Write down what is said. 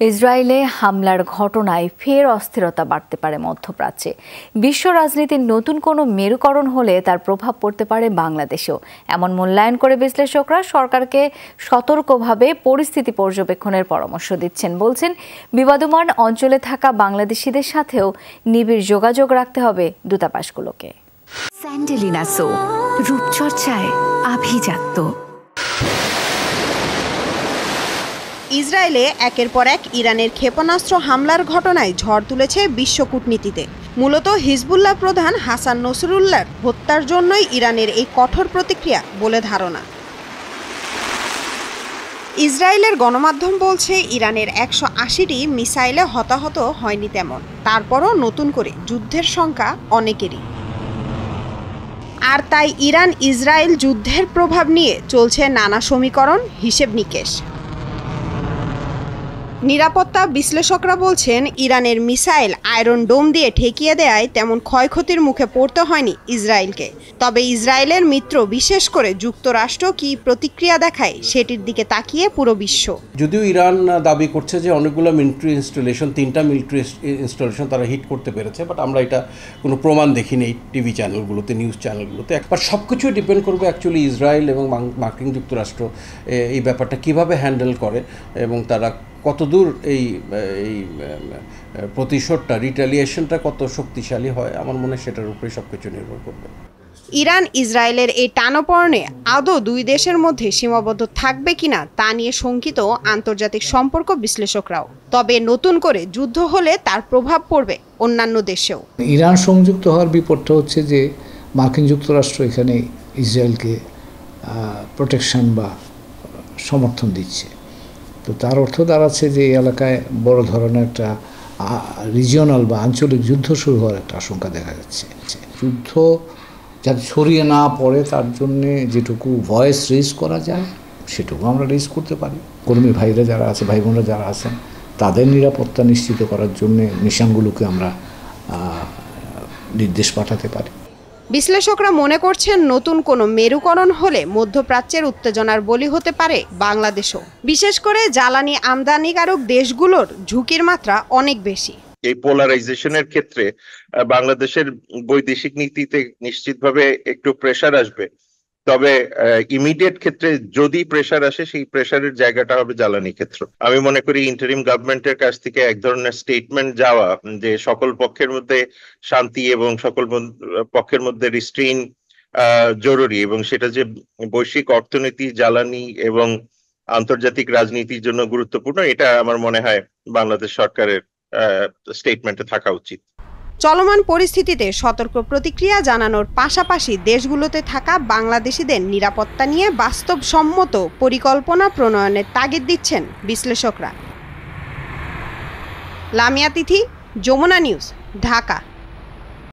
ইসরায়েলে হামলার ঘটনায় ফের অস্থিরতা বাড়তে পারে মধ্যপ্রাচ্যে। বিশ্ব রাজনীতির নতুন কোনো মেরুকরণ হলে তার প্রভাব পড়তে পারে বাংলাদেশেও। এমন মূল্যায়ন করে বিশ্লেষকরা সরকারকে সতর্কভাবে পরিস্থিতি পর্যবেক্ষণের পরামর্শ দিচ্ছেন। বলছেন, বিবাদমান অঞ্চলে থাকা বাংলাদেশিদের সাথেও নিবিড় যোগাযোগ রাখতে হবে দূতাবাসগুলোকে। স্যান্ডেলিনা সো, রূপচর্চায় আভিজাত্য। ইসরায়েলে একের পর এক ইরানের ক্ষেপণাস্ত্র হামলার ঘটনায় ঝড় তুলেছে বিশ্ব কূটনীতিতে। মূলত হিজবুল্লাহ প্রধান হাসান নসরুল্লাহর হত্যার জন্যই ইরানের এই কঠোর প্রতিক্রিয়া বলে ধারণা। ইসরায়েলের গণমাধ্যম বলছে, ইরানের একশো আশিটি মিসাইলে হতাহত হয়নি তেমন। তারপরও নতুন করে যুদ্ধের সংখ্যা অনেকেরই। আর তাই ইরান ইসরায়েল যুদ্ধের প্রভাব নিয়ে চলছে নানা সমীকরণ, হিসেব নিকেশ। নিরাপত্তা বিশ্লেষকরা বলছেন, ইরানের মিসাইল আয়রন ডোম দিয়ে ঠেকিয়ে দেয় তেমন ক্ষয়ক্ষতির মুখে পড়তে হয়নি ইসরায়েলকে। তবে ইসরায়েলের মিত্র, বিশেষ করে যুক্তরাষ্ট্র, কি প্রতিক্রিয়া দেখায় সেটির দিকে তাকিয়ে পুরো বিশ্ব। যদিও ইরান দাবি করছে যে অনেকগুলো মিলিটারি ইনস্টলেশন, তিনটা মিলিটারি ইনস্টলেশন তারা হিট করতে পেরেছে, বাট আমরা এটা কোনো প্রমাণ দেখিনি এই টিভি চ্যানেলগুলোতে, নিউজ চ্যানেলগুলোতে। একবার সব কিছুই ডিপেন্ড করবে অ্যাকচুয়ালি ইসরায়েল এবং মার্কিন যুক্তরাষ্ট্র এই ব্যাপারটা কীভাবে হ্যান্ডেল করে এবং তারা কতদূর এই এই প্রতিশোধটা রিটালিয়েশনটা কত শক্তিশালী হয়? আমার মনে হয় সেটার উপরে সব কিছু নির্ভর করবে। ইরান ইসরায়েলের এই টানপর্ণে আদৌ দুই দেশের মধ্যে সীমাবদ্ধ থাকবে কিনা তা নিয়ে শঙ্কিত আন্তর্জাতিক সম্পর্ক বিশ্লেষকরাও। তবে নতুন করে যুদ্ধ হলে তার প্রভাব পড়বে অন্যান্য দেশেও। ইরান সংযুক্ত হওয়ার বিপদটা হচ্ছে যে মার্কিন যুক্তরাষ্ট্র এখানে ইসরায়েলকে প্রোটেকশন বা সমর্থন দিচ্ছে। তো তার অর্থ দাঁড়াচ্ছে যে এই এলাকায় বড় ধরনের একটা রিজিওনাল বা আঞ্চলিক যুদ্ধ শুরু হওয়ার একটা আশঙ্কা দেখা যাচ্ছে। যুদ্ধ যাতে ছড়িয়ে না পড়ে, তার জন্যে যেটুকু ভয়েস রেজ করা যায়, সেটুকু আমরা রেজ করতে পারি। কর্মী ভাইরা যারা আছে ভাই বোনরা যারা আছেন, তাদের নিরাপত্তা নিশ্চিত করার জন্যে মিশনগুলোকে আমরা নির্দেশ পাঠাতে পারি। বিশ্লেষকরা মনে করছেন নতুন কোনো মেরুকরণ হলে মধ্যপ্রাচ্যের উত্তেজনার বলি হতে পারে বাংলাদেশও। বিশেষ করে জ্বালানি আমদানিকারক দেশগুলোর ঝুঁকির মাত্রা অনেক বেশি। এই পোলারাইজেশনের ক্ষেত্রে বাংলাদেশের বৈদেশিক নীতিতে নিশ্চিতভাবে একটু প্রেসার আসবে। তবে ইমিডিয়েট ক্ষেত্রে যদি প্রেসার আসে, সেই প্রেশারের জায়গাটা হবে জ্বালানি ক্ষেত্র। আমি মনে করি ইন্টারিম গভর্নমেন্টের কাছ থেকে এক ধরনের স্টেটমেন্ট যাওয়া, যে সকল পক্ষের মধ্যে শান্তি এবং সকল পক্ষের মধ্যে রিস্ট্রেইন জরুরি এবং সেটা যে বৈশ্বিক অর্থনীতি, জ্বালানি এবং আন্তর্জাতিক রাজনীতির জন্য গুরুত্বপূর্ণ, এটা আমার মনে হয় বাংলাদেশ সরকারের স্টেটমেন্টে থাকা উচিত। চলমান পরিস্থিতিতে সতর্ক প্রতিক্রিয়া জানানোর পাশাপাশি দেশগুলোতে থাকা বাংলাদেশিদের নিরাপত্তা নিয়ে বাস্তবসম্মত পরিকল্পনা প্রণয়নের তাগিদ দিচ্ছেন বিশ্লেষকরা। লামিয়া তিথি, যমুনা নিউজ, ঢাকা।